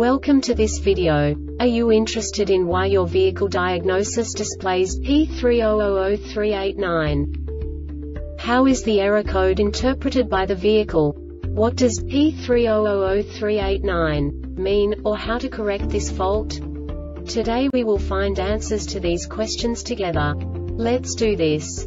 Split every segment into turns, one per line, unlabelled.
Welcome to this video. Are you interested in why your vehicle diagnosis displays P300389? How is the error code interpreted by the vehicle? What does P300389 mean, or how to correct this fault? Today we will find answers to these questions together. Let's do this.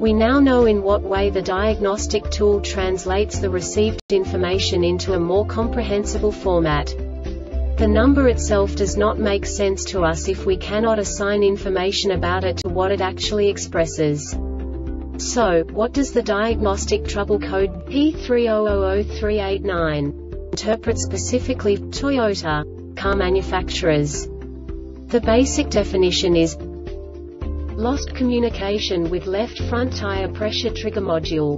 We now know in what way the diagnostic tool translates the received information into a more comprehensible format. The number itself does not make sense to us if we cannot assign information about it to what it actually expresses. So, what does the diagnostic trouble code P300389 interpret specifically Toyota car manufacturers? The basic definition is lost communication with left front tire pressure trigger module.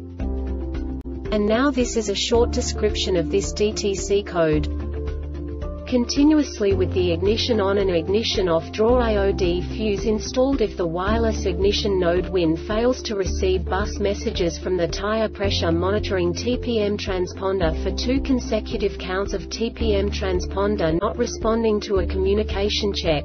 And now this is a short description of this DTC code. Continuously with the ignition on and ignition off draw IOD fuse installed if the wireless ignition node WIN fails to receive bus messages from the tire pressure monitoring TPM transponder for two consecutive counts of TPM transponder not responding to a communication check.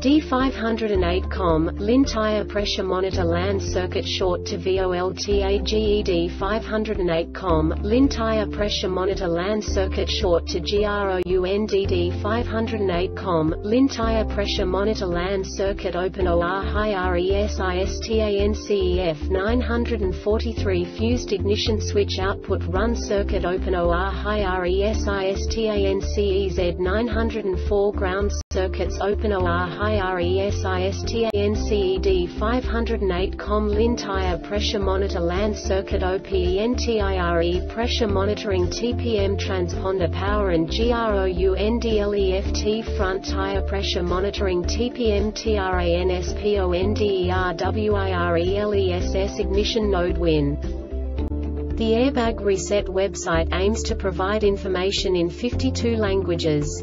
D508COM, LIN tire pressure monitor LAN circuit short to VOLTAGE D508COM, LIN tire pressure monitor LAN circuit short to GROUNDD 508COM, LIN tire pressure monitor LAN circuit open OR high RESISTANCEF 943 fused ignition switch output run circuit open OR high RESISTANCEZ 904 ground circuits open OR high IRESISTANCED 508 COM LIN tire pressure monitor LAN circuit OPENTIRE pressure monitoring TPM transponder power and GROUNDLEFT front tire pressure monitoring TPM TRANSPONDERWIRELESS ignition node WIN. The Airbag Reset website aims to provide information in 52 languages.